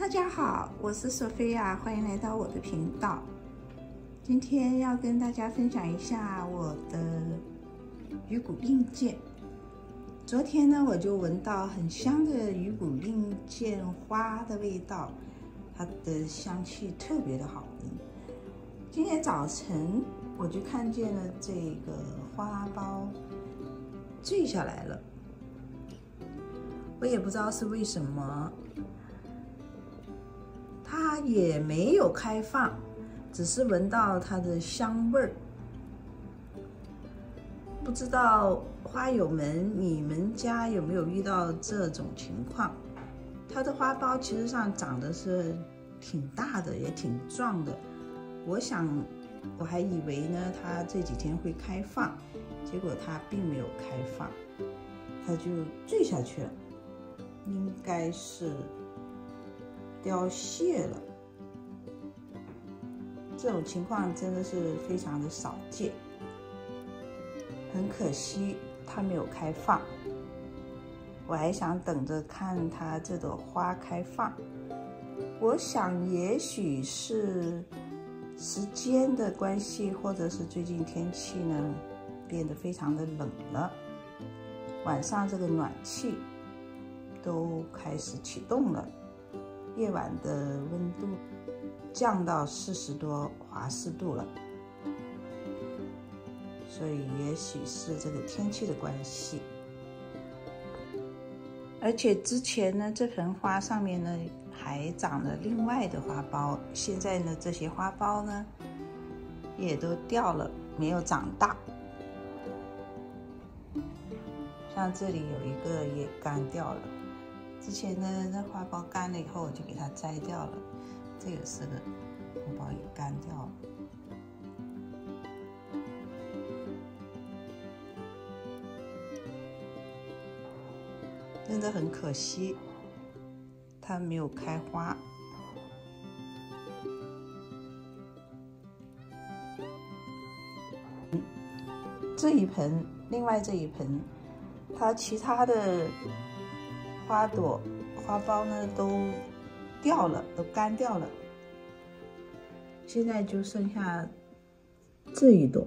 大家好，我是索菲亚，欢迎来到我的频道。今天要跟大家分享一下我的鱼骨令箭。昨天呢，我就闻到很香的鱼骨令箭花的味道，它的香气特别的好闻。今天早晨我就看见了这个花苞坠下来了，我也不知道是为什么。也没有开放，只是闻到它的香味儿。不知道花友们，你们家有没有遇到这种情况？它的花苞其实上长得是挺大的，也挺壮的。我想，我还以为呢，它这几天会开放，结果它并没有开放，它就坠下去了，应该是。凋谢了，这种情况真的是非常的少见，很可惜它没有开放。我还想等着看它这朵花开放。我想也许是时间的关系，或者是最近天气呢变得非常的冷了，晚上这个暖气都开始启动了。夜晚的温降到四十多华氏度了，所以也许是这个天气的关系。而且之前呢，这盆花上面呢还长了另外的花苞，现在呢这些花苞呢也都掉了，没有长大。像这里有一个也干掉了。之前呢，那花苞干了以后，我就给它摘掉了。这个是个花苞也干掉了，真的很可惜，它没有开花。这一盆，另外这一盆，它其他的。花朵、花苞呢都掉了，都干掉了。现在就剩下这一朵，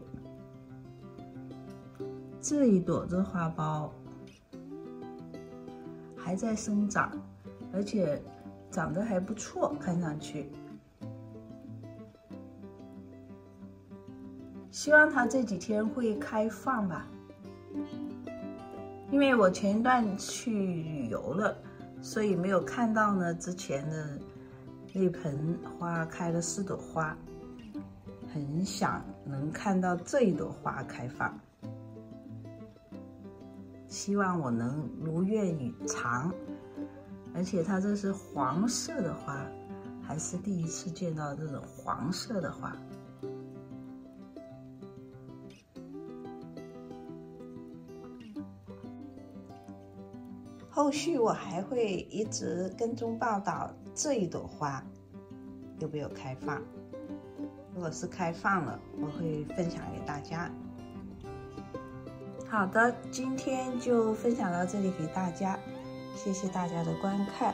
这一朵这花苞还在生长，而且长得还不错，看上去。希望它这几天会开放吧。因为我前一段去旅游了，所以没有看到呢。之前的那盆花开了四朵花，很想能看到这一朵花开放。希望我能如愿以偿。而且它这是黄色的花，还是第一次见到这种黄色的花。后续我还会一直跟踪报道这一朵花有没有开放。如果是开放了，我会分享给大家。好的，今天就分享到这里给大家，谢谢大家的观看。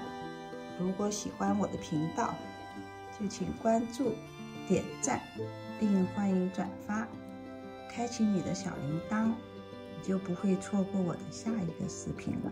如果喜欢我的频道，就请关注、点赞，并欢迎转发，开启你的小铃铛，你就不会错过我的下一个视频了。